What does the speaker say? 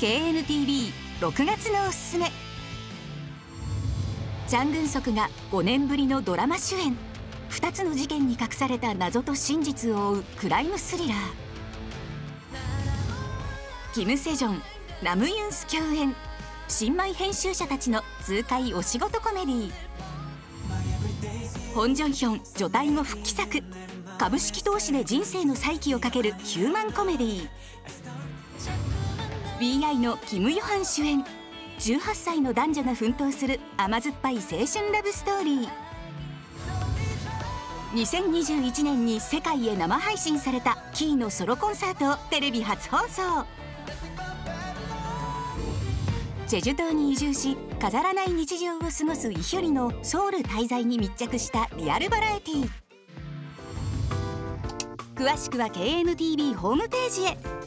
KNTV6 月のおすすめ。チャン・グンソクが5年ぶりのドラマ主演。2つの事件に隠された謎と真実を追うクライムスリラー。キム・セジョンナム・ユンス共演。新米編集者たちの痛快お仕事コメディホン・ジョンヒョン除隊後復帰作。株式投資で人生の再起をかけるヒューマンコメディ BI のキム・ヨハン主演。18歳の男女が奮闘する甘酸っぱい青春ラブストーリー。2021年に世界へ生配信されたキーのソロコンサートをテレビ初放送。チェジュ島に移住し飾らない日常を過ごすイヒョリのソウル滞在に密着したリアルバラエティー。詳しくは KNTV ホームページへ。